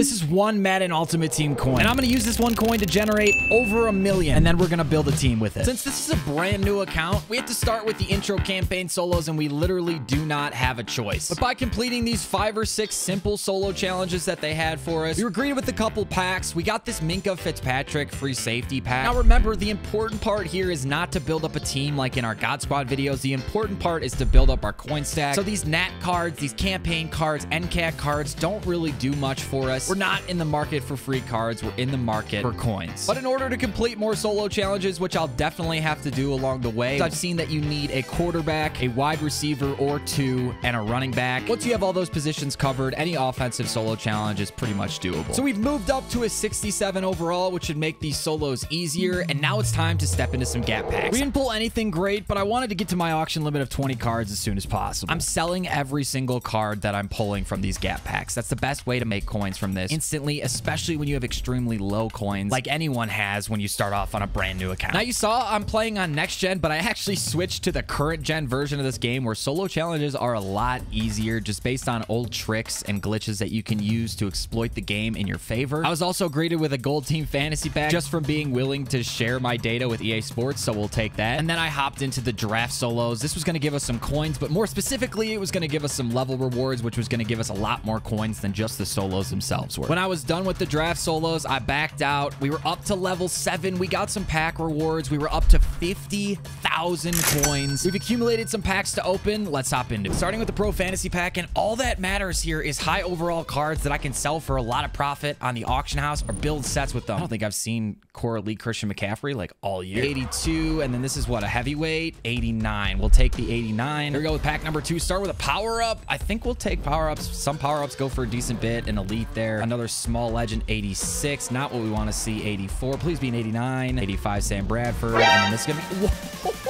This is one Madden Ultimate Team coin. And I'm going to use this one coin to generate over a million. And then we're going to build a team with it. Since this is a brand new account, we have to start with the intro campaign solos and we literally do not have a choice. But by completing these five or six simple solo challenges that they had for us, we were greeted with a couple packs. We got this Minkah Fitzpatrick free safety pack. Now remember, the important part here is not to build up a team like in our God Squad videos. The important part is to build up our coin stack. So these NAT cards, these campaign cards, NCAT cards don't really do much for us. We're not in the market for free cards. We're in the market for coins. But in order to complete more solo challenges, which I'll definitely have to do along the way, I've seen that you need a quarterback, a wide receiver or two, and a running back. Once you have all those positions covered, any offensive solo challenge is pretty much doable. So we've moved up to a 67 overall, which should make these solos easier. And now it's time to step into some gap packs. We didn't pull anything great, but I wanted to get to my auction limit of 20 cards as soon as possible. I'm selling every single card that I'm pulling from these gap packs. That's the best way to make coins from this instantly, especially when you have extremely low coins like anyone has when you start off on a brand new account. Now you saw I'm playing on next gen, but I actually switched to the current gen version of this game where solo challenges are a lot easier just based on old tricks and glitches that you can use to exploit the game in your favor. I was also greeted with a gold team fantasy pack just from being willing to share my data with EA Sports, so we'll take that. And then I hopped into the draft solos. This was going to give us some coins, but more specifically, it was going to give us some level rewards, which was going to give us a lot more coins than just the solos themselves were. When I was done with the draft solos, I backed out. We were up to level 7. We got some pack rewards. We were up to 50,000 coins. We've accumulated some packs to open. Let's hop into it. Starting with the Pro Fantasy Pack, and all that matters here is high overall cards that I can sell for a lot of profit on the auction house or build sets with them. I don't think I've seen Core Elite Christian McCaffrey like all year. 82, and then this is what, a heavyweight? 89. We'll take the 89. Here we go with pack number two. Start with a power-up. I think we'll take power-ups. Some power-ups go for a decent bit. An elite there. Another small legend, 86. Not what we want to see, 84. Please be an 89. 85, Sam Bradford. And then this is going to be... You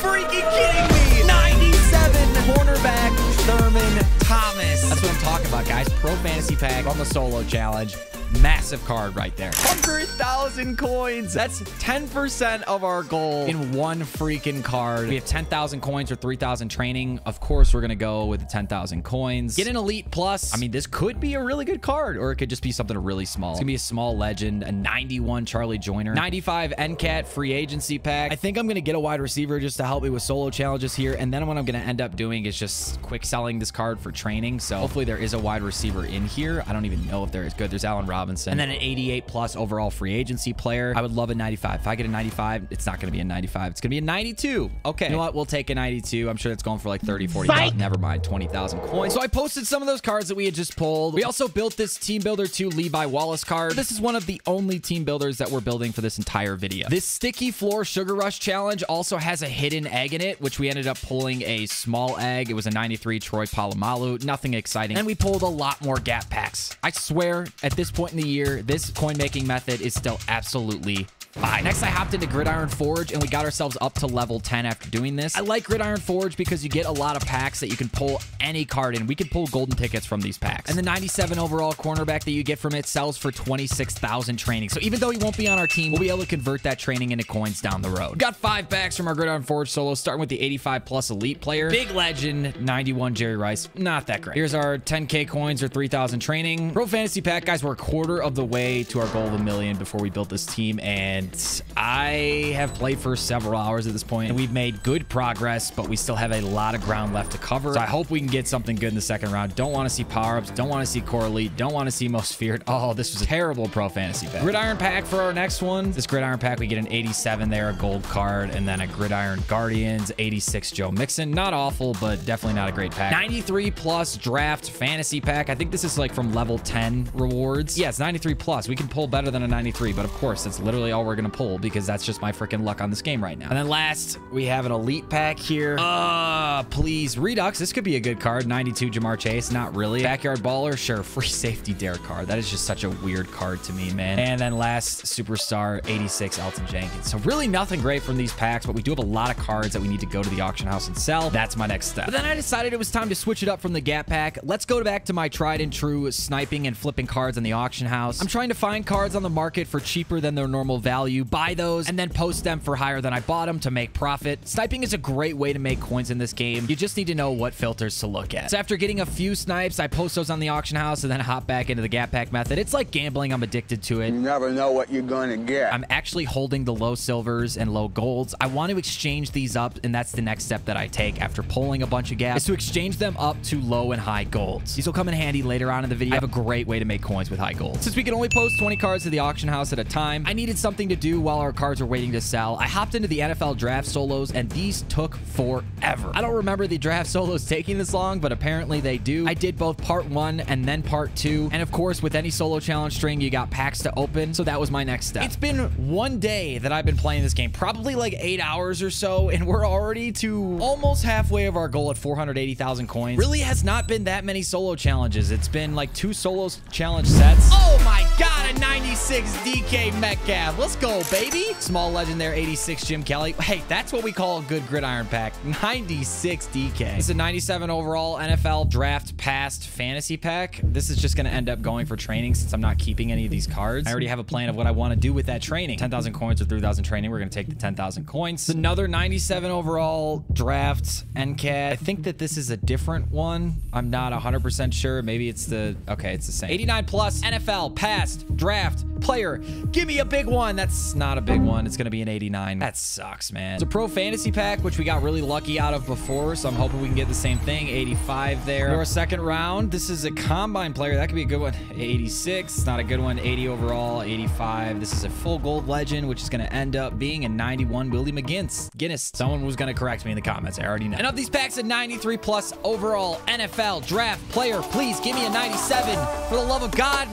freaking kidding me? 97 cornerback Thurman Thomas. That's what I'm talking about, guys. Pro Fantasy Pack on the solo challenge. Massive card right there. 100,000 coins. That's 10% of our goal in one freaking card. We have 10,000 coins or 3,000 training. Of course, we're going to go with the 10,000 coins. Get an Elite Plus. I mean, this could be a really good card or it could just be something really small. It's going to be a small legend, a 91 Charlie Joiner, 95 NCAT free agency pack. I think I'm going to get a wide receiver just to help me with solo challenges here. And then what I'm going to end up doing is just quick selling this card for training. So hopefully there is a wide receiver in here. I don't even know if there is good. There's Allen Robinson. And then an 88 plus overall free agency player. I would love a 95. If I get a 95, it's not going to be a 95. It's going to be a 92. Okay. You know what? We'll take a 92. I'm sure it's going for like 30, 40. Never mind. 20,000 coins. So I posted some of those cards that we had just pulled. We also built this Team Builder 2 Levi Wallace card. This is one of the only team builders that we're building for this entire video. This Sticky Floor Sugar Rush challenge also has a hidden egg in it, which we ended up pulling a small egg. It was a 93 Troy Polamalu. Nothing exciting. And we pulled a lot more gap packs. I swear, at this point in the year, this coin making method is still absolutely fine. Next, I hopped into Gridiron Forge, and we got ourselves up to level 10 after doing this. I like Gridiron Forge because you get a lot of packs that you can pull any card in. We can pull golden tickets from these packs. And the 97 overall cornerback that you get from it sells for 26,000 training. So even though he won't be on our team, we'll be able to convert that training into coins down the road. Got five packs from our Gridiron Forge solo, starting with the 85 plus elite player. Big legend, 91 Jerry Rice. Not that great. Here's our 10k coins or 3,000 training. Pro Fantasy Pack, guys, we're a quarter of the way to our goal of a million before we built this team. And I have played for several hours at this point, and we've made good progress, but we still have a lot of ground left to cover. So I hope we can get something good in the second round. Don't want to see power-ups. Don't want to see Core Elite. Don't want to see most feared. Oh, this was a terrible pro fantasy pack. Gridiron pack for our next one. This gridiron pack, we get an 87 there, a gold card, and then a gridiron guardians, 86 Joe Mixon. Not awful, but definitely not a great pack. 93 plus draft fantasy pack. I think this is like from level 10 rewards. Yeah, it's 93 plus. We can pull better than a 93, but of course, that's literally all we're going to pull because that's just my freaking luck on this game right now. And then last, we have an elite pack here. Uh, please. Redux. This could be a good card. 92 Ja'Marr Chase. Not really. Backyard Baller. Sure. Free safety Derek card. That is just such a weird card to me, man. And then last, Superstar 86 Elton Jenkins. So really nothing great from these packs, but we do have a lot of cards that we need to go to the auction house and sell. That's my next step. But then I decided it was time to switch it up from the Gap Pack. Let's go back to my tried and true sniping and flipping cards in the auction house. I'm trying to find cards on the market for cheaper than their normal value value, buy those, and then post them for higher than I bought them to make profit. Sniping is a great way to make coins in this game. You just need to know what filters to look at. So after getting a few snipes, I post those on the auction house and then hop back into the gap pack method. It's like gambling. I'm addicted to it. You never know what you're going to get. I'm actually holding the low silvers and low golds. I want to exchange these up, and that's the next step that I take after pulling a bunch of gas is to exchange them up to low and high golds. These will come in handy later on in the video. I have a great way to make coins with high gold. Since we can only post 20 cards to the auction house at a time, I needed something to do while our cards are waiting to sell. I hopped into the NFL draft solos, and these took forever. I don't remember the draft solos taking this long, but apparently they do. I did both part one and then part two. And of course, with any solo challenge string, you got packs to open. So that was my next step. It's been one day that I've been playing this game, probably like eight hours or so, and we're already to almost halfway of our goal at 480,000 coins. Really has not been that many solo challenges. It's been like two solo challenge sets. Oh my God, a 96 DK Metcalf. Let's go, baby. Small legend there, 86 Jim Kelly. Hey, that's what we call a good gridiron pack. 96 DK. This is a 97 overall NFL draft past fantasy pack. This is just going to end up going for training since I'm not keeping any of these cards. I already have a plan of what I want to do with that training. 10,000 coins or 3,000 training. We're going to take the 10,000 coins. Another 97 overall draft NCAT. I think that this is a different one. I'm not 100% sure. Maybe it's the... Okay, it's the same. 89 plus NFL past draft player. Give me a big one. That's not a big one. It's going to be an 89. That sucks, man. It's a pro fantasy pack, which we got really lucky out of before, so I'm hoping we can get the same thing. 85 there. A second round, this is a combine player. That could be a good one. 86. It's not a good one. 80 overall. 85. This is a full gold legend, which is going to end up being a 91 Willie McGinnis. Guinness. Someone was going to correct me in the comments. I already know. And of these packs, a 93 plus overall NFL draft player, please give me a 97 for the love of God.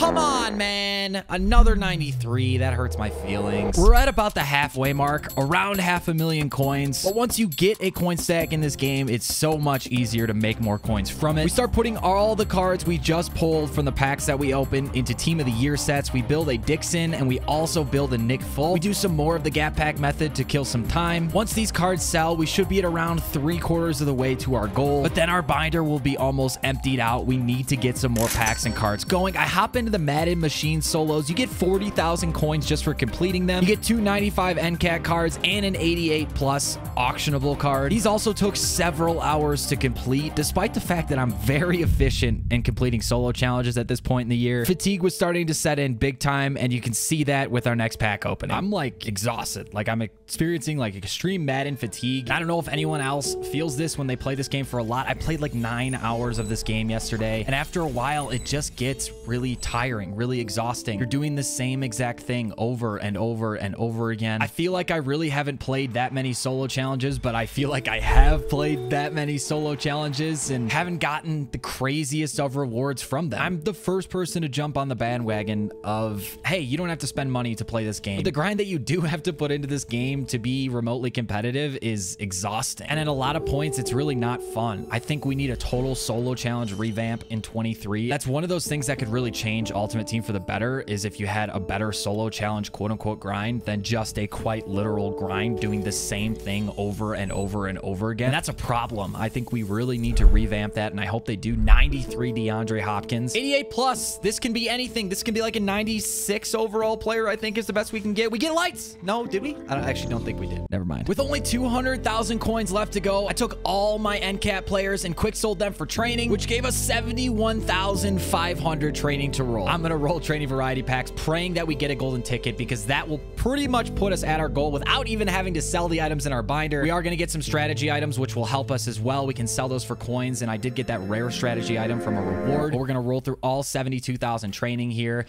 Come on, man. Another 93. That hurts my feelings. We're at about the halfway mark, around half a million coins. But once you get a coin stack in this game, it's so much easier to make more coins from it. We start putting all the cards we just pulled from the packs that we open into Team of the Year sets. We build a Dixon, and we also build a Nick Full. We do some more of the gap pack method to kill some time. Once these cards sell, we should be at around three quarters of the way to our goal. But then our binder will be almost emptied out. We need to get some more packs and cards going. I hop into the Madden Machine solos, you get 40,000 coins just for completing them. You get two 95 NCAT cards and an 88 plus auctionable card. These also took several hours to complete, despite the fact that I'm very efficient in completing solo challenges at this point in the year. Fatigue was starting to set in big time, and you can see that with our next pack opening. I'm like exhausted. Like I'm experiencing like extreme Madden fatigue. I don't know if anyone else feels this when they play this game for a lot. I played like nine hours of this game yesterday, and after a while, it just gets really tiring, really exhausting. You're doing the same exact thing over and over and over again. I feel like I really haven't played that many solo challenges, but I feel like I have played that many solo challenges and haven't gotten the craziest of rewards from them. I'm the first person to jump on the bandwagon of, hey, you don't have to spend money to play this game. But the grind that you do have to put into this game to be remotely competitive is exhausting. And at a lot of points, it's really not fun. I think we need a total solo challenge revamp in 23. That's one of those things that could really change Ultimate Team for the better is if you had a better solo challenge quote unquote grind than just a quite literal grind doing the same thing over and over and over again. And that's a problem. I think we really need to revamp that and I hope they do. 93 DeAndre Hopkins. 88 plus. This can be anything. This can be like a 96 overall player, I think is the best we can get. We get lights. No, did we? I actually don't think we did. Never mind. With only 200,000 coins left to go, I took all my NCAT players and quick sold them for training, which gave us 71,500 training to roll. I'm going to roll training variety packs, praying that we get a golden ticket because that will pretty much put us at our goal without even having to sell the items in our binder. We are going to get some strategy items, which will help us as well. We can sell those for coins, and I did get that rare strategy item from a reward. We're going to roll through all 72,000 training here.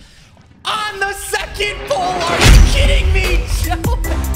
On the second pull, are you kidding me, You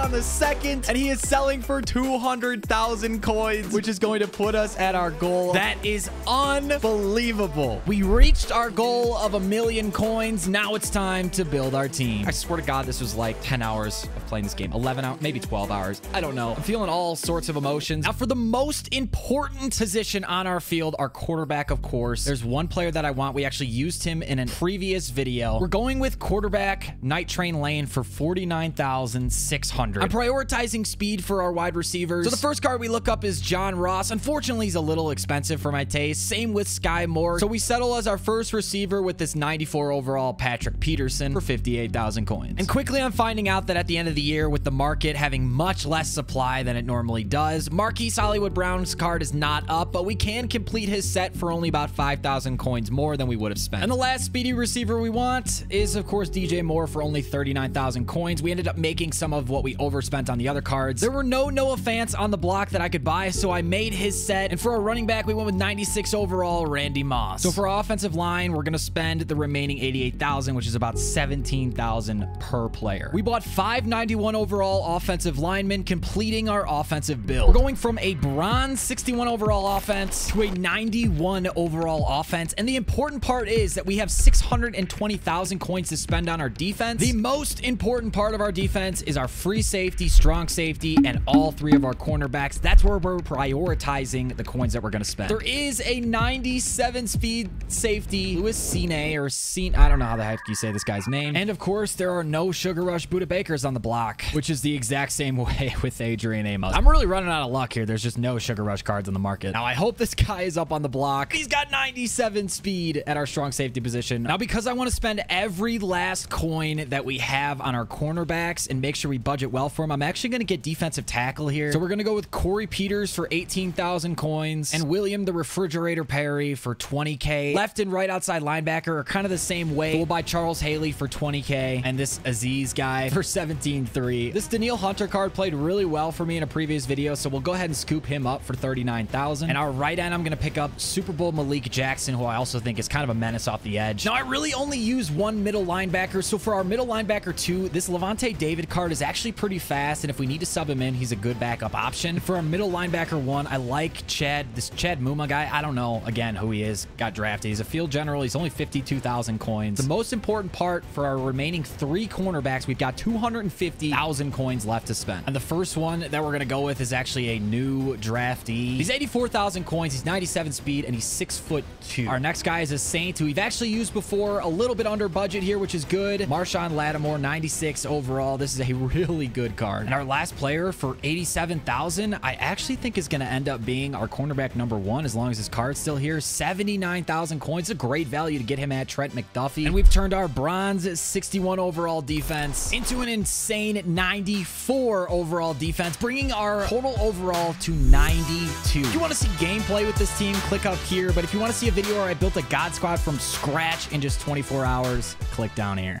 on the second. And he is selling for 200,000 coins, which is going to put us at our goal. That is unbelievable. We reached our goal of a million coins. Now it's time to build our team. I swear to God, this was like 10 hours of playing this game. 11 hours, maybe 12 hours. I don't know. I'm feeling all sorts of emotions. Now, for the most important position on our field, our quarterback, of course, there's one player that I want. We actually used him in a previous video. We're going with quarterback quarterback, Night Train Lane for 49,600. I'm prioritizing speed for our wide receivers. So the first card we look up is John Ross. Unfortunately, he's a little expensive for my taste. Same with Skyy Moore. So we settle as our first receiver with this 94 overall Patrick Peterson for 58,000 coins. And quickly I'm finding out that at the end of the year, with the market having much less supply than it normally does, Marquise Hollywood Brown's card is not up, but we can complete his set for only about 5,000 coins more than we would have spent. And the last speedy receiver we want is, of course, DJ Moore for only 39,000 coins. We ended up making some of what we overspent on the other cards. There were no Noah Fants on the block that I could buy, so I made his set. And for a running back, we went with 96 overall Randy Moss. So for offensive line, we're going to spend the remaining 88,000, which is about 17,000 per player. We bought 591 overall offensive linemen, completing our offensive build. We're going from a bronze 61 overall offense to a 91 overall offense. And the important part is that we have 620,000 coins to spend on our defense. The most important part of our defense is our free safety, strong safety, and all three of our cornerbacks. That's where we're prioritizing the coins that we're going to spend. There is a 97 speed safety, Lewis Cine, or Cine, I don't know how the heck you say this guy's name. And of course, there are no Sugar Rush Budda Bakers on the block, which is the exact same way with Adrian Amos. I'm really running out of luck here. There's just no Sugar Rush cards on the market. Now, I hope this guy is up on the block. He's got 97 speed at our strong safety position. Now, because I want to spend every last coin that we have on our cornerbacks and make sure we budget well for them, I'm actually going to get defensive tackle here. So we're going to go with Corey Peters for 18,000 coins and William the Refrigerator Perry for 20k. Left and right outside linebacker are kind of the same way. We'll buy Charles Haley for 20k and this Aziz guy for 17.3. This Danielle Hunter card played really well for me in a previous video, so we'll go ahead and scoop him up for 39,000. And our right end, I'm going to pick up Super Bowl Malik Jackson, who I also think is kind of a menace off the edge. Now, I really only use one middle linebacker, so for our middle linebacker two, this Lavonte David card is actually pretty fast, and if we need to sub him in, he's a good backup option. For our middle linebacker one, I like Chad, this Chad Muma guy. I don't know, again, who he is. Got drafted. He's a field general. He's only 52,000 coins. The most important part for our remaining three cornerbacks, we've got 250,000 coins left to spend. And the first one that we're going to go with is actually a new draftee. He's 84,000 coins. He's 97 speed, and he's six foot two. Our next guy is a Saint who we've actually used before, a little bit under budget here, which is good. Marshon Lattimore, 96 overall. This is a really good card. And our last player for 87,000, I actually think is going to end up being our cornerback number one, as long as his card's still here. 79,000 coins. a great value to get him at Trent McDuffie. And we've turned our bronze 61 overall defense into an insane 94 overall defense, bringing our total overall to 92. If you want to see gameplay with this team, click up here. But if you want to see a video where I built a God Squad from scratch in just 24 hours, click down here.